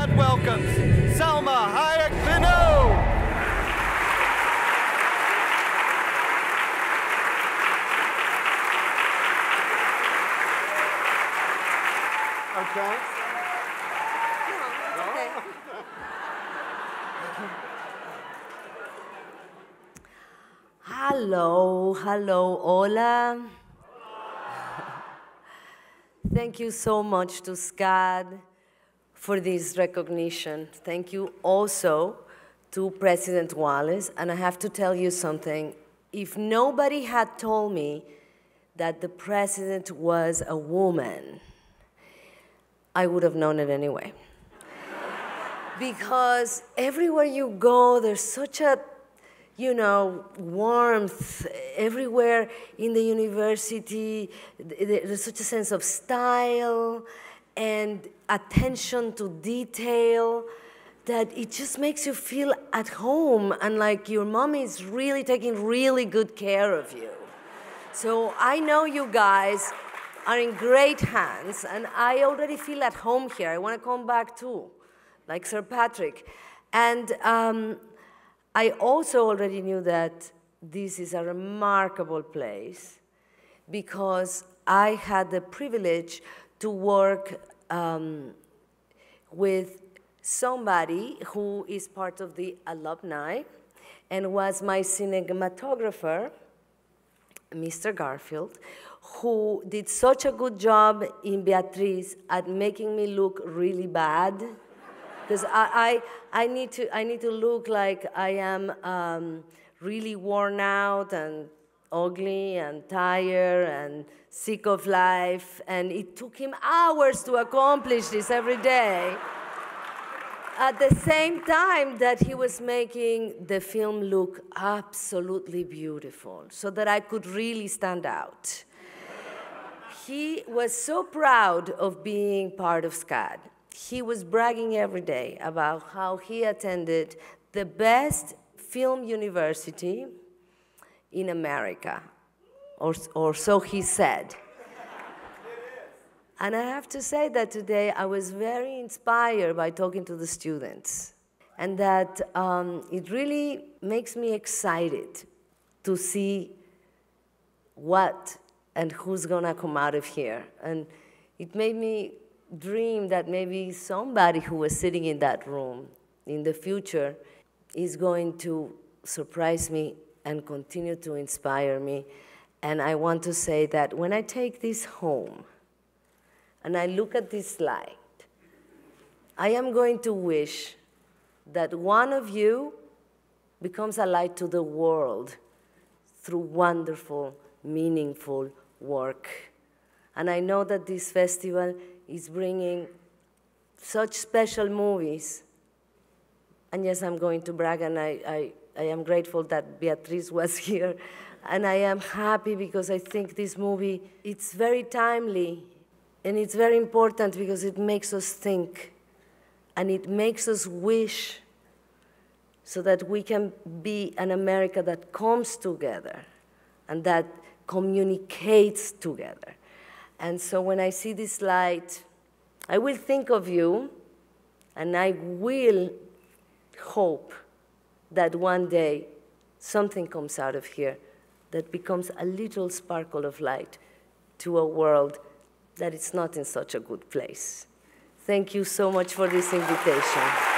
SCAD welcomes Salma Hayek Pinault. Oh, okay. Hello, hello, hola. Thank you so much to SCAD for this recognition. Thank you also to President Wallace. And I have to tell you something. If nobody had told me that the president was a woman, I would have known it anyway. because everywhere you go, there's such a you know, warmth everywhere in the university. There's such a sense of style and attention to detail that it just makes you feel at home and like your mom is really taking really good care of you. So I know you guys are in great hands, and I already feel at home here. I want to come back too, like Sir Patrick. And um, I also already knew that this is a remarkable place because I had the privilege to work um, with somebody who is part of the alumni and was my cinematographer, Mr. Garfield, who did such a good job in Beatriz at making me look really bad because I, I, I, need to, I need to look like I am um, really worn out and ugly and tired and sick of life. And it took him hours to accomplish this every day. At the same time that he was making the film look absolutely beautiful so that I could really stand out. He was so proud of being part of SCAD he was bragging every day about how he attended the best film university in America, or, or so he said. And I have to say that today I was very inspired by talking to the students, and that um, it really makes me excited to see what and who's gonna come out of here. And it made me dream that maybe somebody who was sitting in that room in the future is going to surprise me and continue to inspire me. And I want to say that when I take this home and I look at this light, I am going to wish that one of you becomes a light to the world through wonderful, meaningful work. And I know that this festival is bringing such special movies. And yes, I'm going to brag, and I, I, I am grateful that Beatriz was here. And I am happy because I think this movie, it's very timely, and it's very important because it makes us think, and it makes us wish so that we can be an America that comes together and that communicates together. And so when I see this light, I will think of you and I will hope that one day something comes out of here that becomes a little sparkle of light to a world that is not in such a good place. Thank you so much for this invitation.